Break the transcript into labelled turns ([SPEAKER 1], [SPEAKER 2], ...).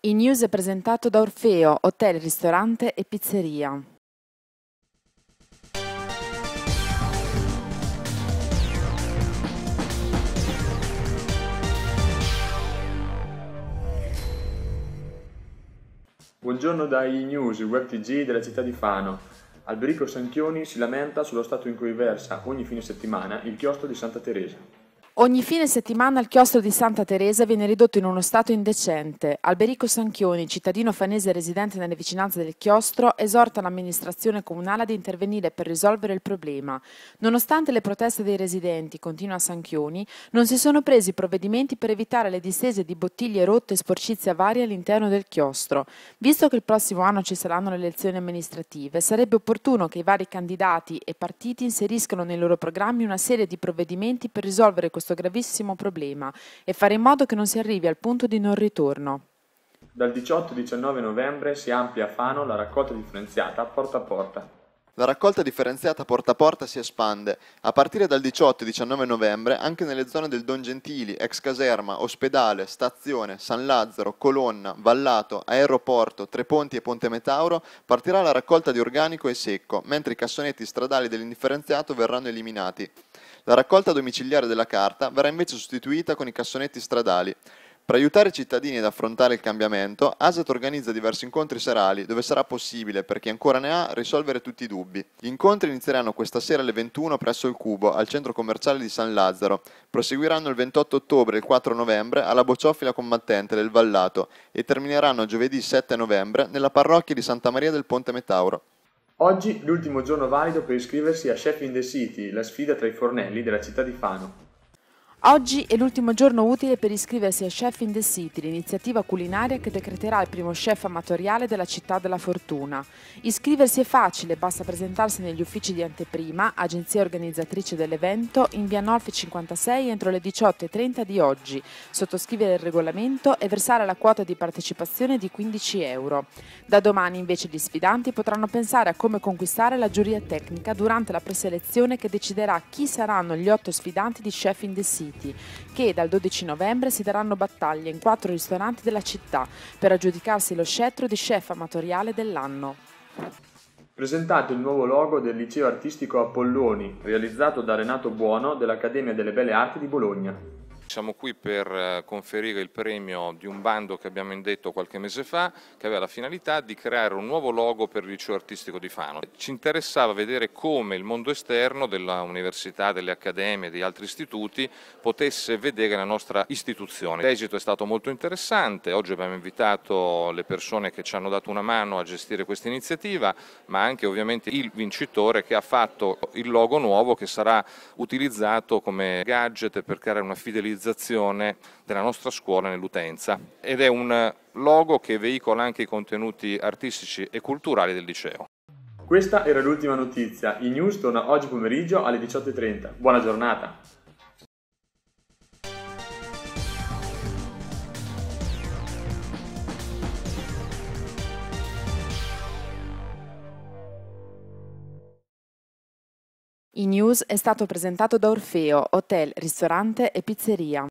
[SPEAKER 1] I news è presentato da Orfeo, hotel, ristorante e pizzeria.
[SPEAKER 2] Buongiorno dai news web TG della città di Fano. Alberico Sanchioni si lamenta sullo stato in cui versa ogni fine settimana il chiostro di Santa Teresa.
[SPEAKER 1] Ogni fine settimana il chiostro di Santa Teresa viene ridotto in uno stato indecente. Alberico Sanchioni, cittadino fanese residente nelle vicinanze del chiostro, esorta l'amministrazione comunale ad intervenire per risolvere il problema. Nonostante le proteste dei residenti, continua Sanchioni, non si sono presi provvedimenti per evitare le distese di bottiglie rotte e sporcizia varie all'interno del chiostro. Visto che il prossimo anno ci saranno le elezioni amministrative, sarebbe opportuno che i vari candidati e partiti inseriscano nei loro programmi una serie di provvedimenti per risolvere questo questo gravissimo problema e fare in modo che non si arrivi al punto di non ritorno.
[SPEAKER 2] Dal 18-19 novembre si amplia a Fano la raccolta differenziata porta a porta.
[SPEAKER 3] La raccolta differenziata porta a porta si espande. A partire dal 18 19 novembre, anche nelle zone del Don Gentili, ex caserma, ospedale, stazione, San Lazzaro, Colonna, Vallato, Aeroporto, Treponti e Ponte Metauro, partirà la raccolta di organico e secco, mentre i cassonetti stradali dell'indifferenziato verranno eliminati. La raccolta domiciliare della carta verrà invece sostituita con i cassonetti stradali. Per aiutare i cittadini ad affrontare il cambiamento, ASET organizza diversi incontri serali dove sarà possibile, per chi ancora ne ha, risolvere tutti i dubbi. Gli incontri inizieranno questa sera alle 21 presso il Cubo, al centro commerciale di San Lazzaro. Proseguiranno il 28 ottobre e il 4 novembre alla Bociofila Combattente del Vallato e termineranno giovedì 7 novembre nella parrocchia di Santa Maria del Ponte Metauro.
[SPEAKER 2] Oggi l'ultimo giorno valido per iscriversi a Chef in the City, la sfida tra i fornelli della città di Fano.
[SPEAKER 1] Oggi è l'ultimo giorno utile per iscriversi a Chef in the City, l'iniziativa culinaria che decreterà il primo chef amatoriale della città della fortuna. Iscriversi è facile, basta presentarsi negli uffici di anteprima, agenzia organizzatrice dell'evento, in via Nolfi 56 entro le 18.30 di oggi, sottoscrivere il regolamento e versare la quota di partecipazione di 15 euro. Da domani invece gli sfidanti potranno pensare a come conquistare la giuria tecnica durante la preselezione che deciderà chi saranno gli otto sfidanti di Chef in the City City, che dal 12 novembre si daranno battaglia in quattro ristoranti della città per aggiudicarsi lo scettro di chef amatoriale dell'anno.
[SPEAKER 2] Presentato il nuovo logo del liceo artistico Apolloni, realizzato da Renato Buono dell'Accademia delle Belle Arti di Bologna.
[SPEAKER 4] Siamo qui per eh, conferire il premio di un bando che abbiamo indetto qualche mese fa, che aveva la finalità di creare un nuovo logo per il liceo artistico di Fano. Ci interessava vedere come il mondo esterno dell'università, delle accademie, di altri istituti potesse vedere la nostra istituzione. L'esito è stato molto interessante, oggi abbiamo invitato le persone che ci hanno dato una mano a gestire questa iniziativa, ma anche ovviamente il vincitore che ha fatto il logo nuovo che sarà utilizzato come gadget per creare una fidelizzazione valorizzazione della nostra scuola nell'utenza ed è un logo che veicola anche i contenuti artistici e culturali del liceo.
[SPEAKER 2] Questa era l'ultima notizia, il news torna oggi pomeriggio alle 18.30. Buona giornata!
[SPEAKER 1] I news è stato presentato da Orfeo, hotel, ristorante e pizzeria.